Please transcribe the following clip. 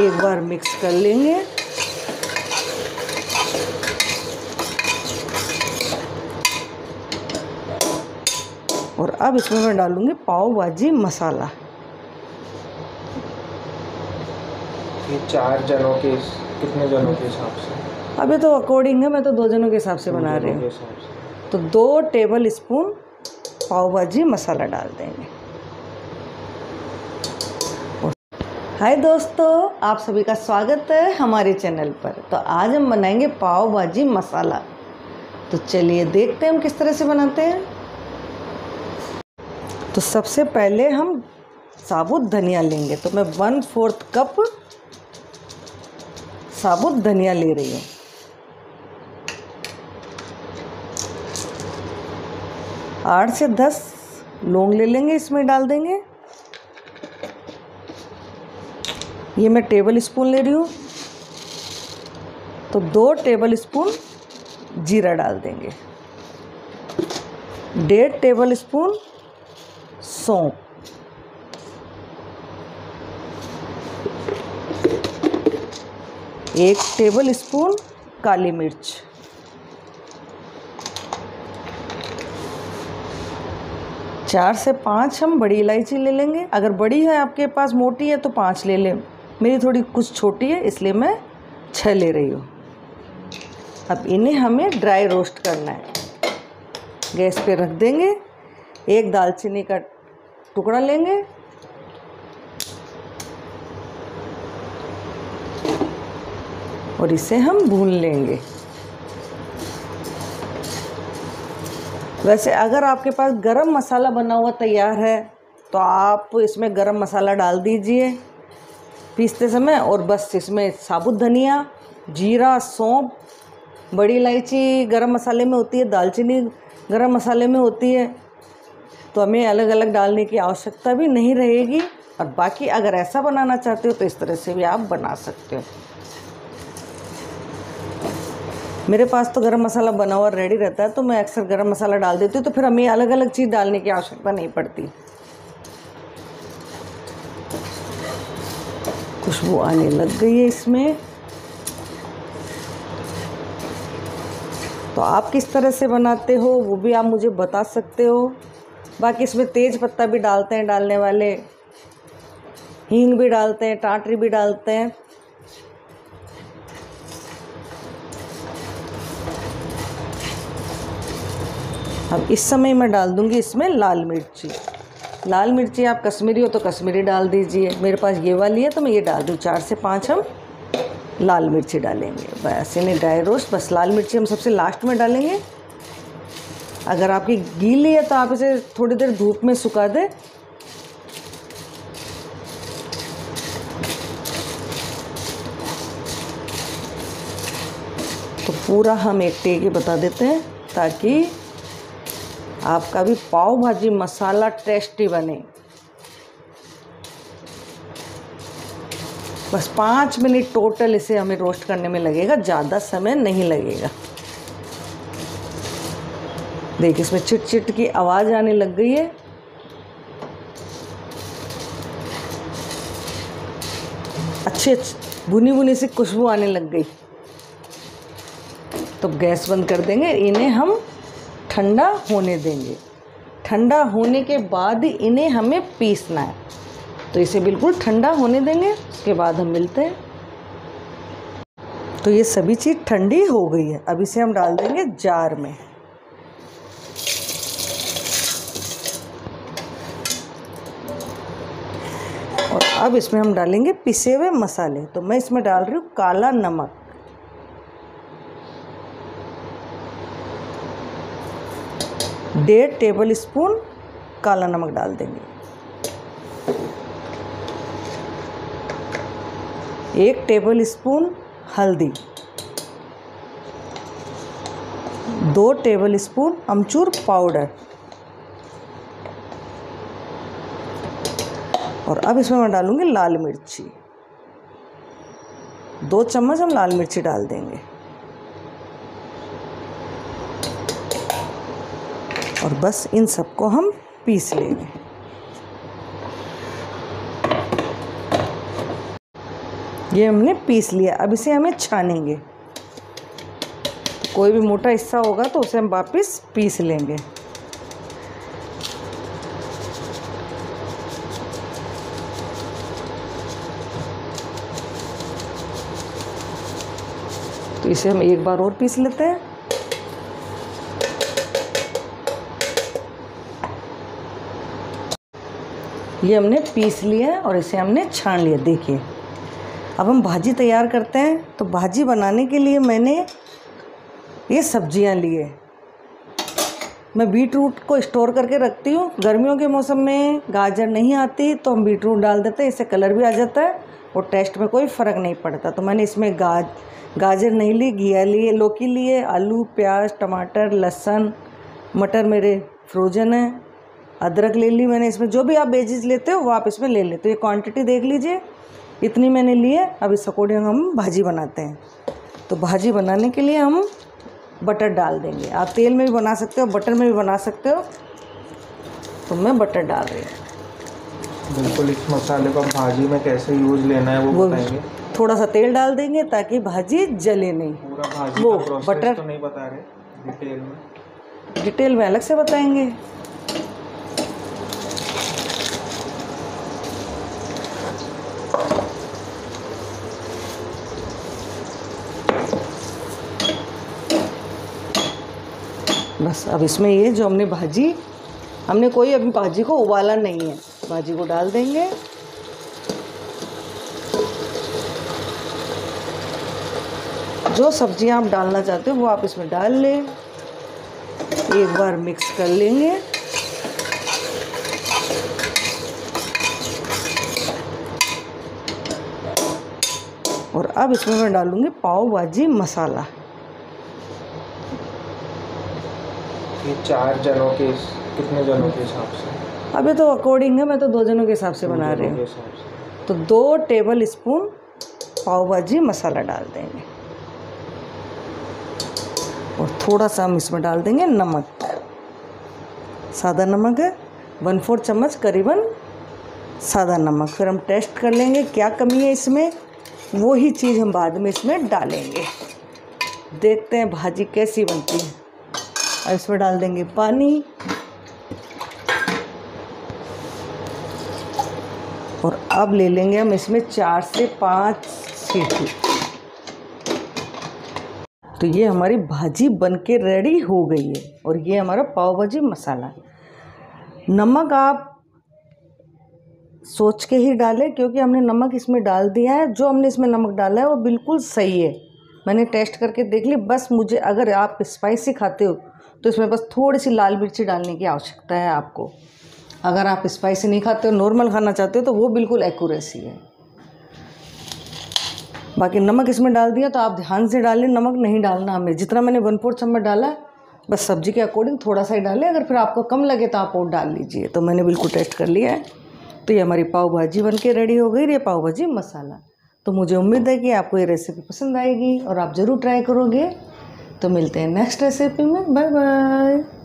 एक बार मिक्स कर लेंगे। और अब इसमें मैं डालूँगी पाव भाजी मसाला। ये चार जनों के कितने जनों के हिसाब से? अभी तो अकॉर्डिंग है मैं तो दो जनों के हिसाब से बना रही हूँ। तो दो टेबल स्पून पाव भाजी मसाला डाल देंगे और- हाय दोस्तों, आप सभी का स्वागत है हमारे चैनल पर। तो आज हम बनाएँगे पाव भाजी मसाला। तो चलिए देखते हैं हम किस तरह से बनाते हैं। तो सबसे पहले हम साबुत धनिया लेंगे। तो मैं वन फोर्थ कप साबुत धनिया ले रही हूँ। आठ से दस लौंग ले लेंगे, इसमें डाल देंगे। ये मैं टेबल स्पून ले रही हूँ। तो दो टेबल स्पून जीरा डाल देंगे। डेढ़ टेबल स्पून सौंप। एक टेबल स्पून काली मिर्च। चार से पाँच हम बड़ी इलायची ले लेंगे। अगर बड़ी है आपके पास, मोटी है तो पाँच ले लें। मेरी थोड़ी कुछ छोटी है, इसलिए मैं छः ले रही हूँ। अब इन्हें हमें ड्राई रोस्ट करना है। गैस पे रख देंगे, एक दालचीनी का टुकड़ा लेंगे। और इसे हम भून लेंगे। वैसे अगर आपके पास गरम मसाला बना हुआ तैयार है तो आप इसमें गरम मसाला डाल दीजिए। पीसते समय और बस इसमें साबुत धनिया, जीरा सौंफ बड़ी इलायची गरम मसाले में होती है, दालचीनी गरम मसाले में होती है। तो हमें अलग अलग डालने की आवश्यकता भी नहीं रहेगी और बाकी अगर ऐसा बनाना चाहते हो तो इस तरह से भी आप बना सकते हो। मेरे पास तो गरम मसाला बना हुआ रेडी रहता है तो मैं अक्सर गरम मसाला डाल देती हूँ तो फिर हमें अलग अलग चीज़ डालने की आवश्यकता नहीं पड़ती। खुशबू आने लग गई है इसमें। तो आप किस तरह से बनाते हो, वो भी आप मुझे बता सकते हो। बाकी इसमें तेज पत्ता भी डालते हैं, डालने वाले। हींग भी डालते हैं, टाटरी भी डालते हैं। अब इस समय मैं डाल दूँगी इसमें लाल मिर्ची। लाल मिर्ची, आप कश्मीरी हो तो कश्मीरी डाल दीजिए। मेरे पास ये वाली है तो मैं ये डाल दूँ। चार से पाँच हम लाल मिर्ची डालेंगे। बस, इन्हें ड्राई रोस्ट, बस लाल मिर्ची हम सबसे लास्ट में डालेंगे। अगर आपकी गीली है तो आप इसे थोड़ी देर धूप में सुखा दें। तो पूरा हम एक टेक बता देते हैं ताकि आपका भी पाव भाजी मसाला टेस्टी बने। बस पाँच मिनट टोटल इसे हमें रोस्ट करने में लगेगा, ज़्यादा समय नहीं लगेगा। देखिए इसमें चिट चिट की आवाज़ आने लग गई है। अच्छी भुनी भुनी सी खुशबू आने लग गई। तो गैस बंद कर देंगे, इन्हें हम ठंडा होने देंगे। ठंडा होने के बाद इन्हें हमें पीसना है। तो इसे बिल्कुल ठंडा होने देंगे, उसके बाद हम मिलते हैं। तो ये सभी चीज़ ठंडी हो गई है। अब इसे हम डाल देंगे जार में। और अब इसमें हम डालेंगे पिसे हुए मसाले। तो मैं इसमें डाल रही हूँ काला नमक। डेढ़ टेबल स्पून काला नमक डाल देंगे। एक टेबल स्पून हल्दी। दो टेबल स्पून अमचूर पाउडर। और अब इसमें मैं डालूँगी लाल मिर्ची। दो चम्मच हम लाल मिर्ची डाल देंगे। और बस इन सबको हम पीस लेंगे। ये हमने पीस लिया, अब इसे हमें छानेंगे। कोई भी मोटा हिस्सा होगा तो उसे हम वापस पीस लेंगे। तो इसे हम एक बार और पीस लेते हैं। ये हमने पीस लिया और इसे हमने छान लिया, देखिए। अब हम भाजी तैयार करते हैं। तो भाजी बनाने के लिए मैंने ये सब्ज़ियाँ लिए मैं बीट रूट को स्टोर करके रखती हूँ। गर्मियों के मौसम में गाजर नहीं आती तो हम बीट रूट डाल देते हैं। इससे कलर भी आ जाता है और टेस्ट में कोई फ़र्क नहीं पड़ता। तो मैंने इसमें गाज गाजर नहीं ली, घिया लिए लौकी लिए आलू, प्याज, टमाटर, लहसुन, मटर मेरे फ्रोजन है। अदरक ले ली मैंने इसमें। जो भी आप वेजेस लेते हो वो आप इसमें ले लेते हो। ये क्वांटिटी देख लीजिए। इतनी मैंने ली है। अब इस अकॉर्डिंग हम भाजी बनाते हैं। तो भाजी बनाने के लिए हम बटर डाल देंगे। आप तेल में भी बना सकते हो बटर में भी बना सकते हो। तो मैं बटर डाल रही हूँ। बिल्कुल इस मसाले को भाजी में कैसे यूज़ लेना है वो, वो बताएँगे। थोड़ा सा तेल डाल देंगे ताकि भाजी जले नहीं। पूरा भाजी वो, बटर- तो नहीं बता रहे डिटेल में। डिटेल में अलग से बताएँगे। बस, अब इसमें ये जो हमने भाजी, हमने कोई अभी भाजी को उबाला नहीं है। भाजी को डाल देंगे। जो सब्ज़ियाँ आप डालना चाहते हो, वो आप इसमें डाल लें। एक बार मिक्स कर लेंगे। और अब इसमें मैं डालूँगी पाव भाजी मसाला। ये चार जनों के कितने जनों के हिसाब से? अभी तो अकॉर्डिंग है मैं तो दो जनों के हिसाब से बना रही हूँ। तो दो टेबल स्पून पाव भाजी मसाला डाल देंगे। और थोड़ा सा हम इसमें डाल देंगे नमक। सादा नमक है वन फोर चम्मच करीबन सादा नमक। फिर हम टेस्ट कर लेंगे क्या कमी है इसमें। वो ही चीज़ हम बाद में इसमें डालेंगे। देखते हैं भाजी कैसी बनती है। अब इसमें डाल देंगे पानी। और अब ले लेंगे हम इसमें चार से पाँच सीटी। तो ये हमारी भाजी बन के रेडी हो गई है और ये हमारा पाव भाजी मसाला नमक आप सोच के ही डालें, क्योंकि हमने नमक इसमें डाल दिया है। जो हमने इसमें नमक डाला है, वो बिल्कुल सही है। मैंने टेस्ट करके देख ली, बस मुझे अगर आप स्पाइसी खाते हो तो इसमें बस थोड़ी सी लाल मिर्ची डालने की आवश्यकता है आपको। अगर आप स्पाइसी नहीं खाते हो नॉर्मल खाना चाहते हो तो वो बिल्कुल एक्यूरेसी है। बाकी नमक इसमें डाल दिया तो आप ध्यान से डालें, नमक नहीं डालना हमें। जितना मैंने वन फोर्थ चम्मच डाला, बस सब्ज़ी के अकॉर्डिंग थोड़ा सा ही डालें। अगर फिर आपको कम लगे तो आप और डाल लीजिए। तो मैंने बिल्कुल टेस्ट कर लिया है। तो ये हमारी पाव भाजी बन के रेडी हो गई ये पाव भाजी मसाला। तो मुझे उम्मीद है कि आपको ये रेसिपी पसंद आएगी और आप ज़रूर ट्राई करोगे। तो मिलते हैं नेक्स्ट रेसिपी में। Bye bye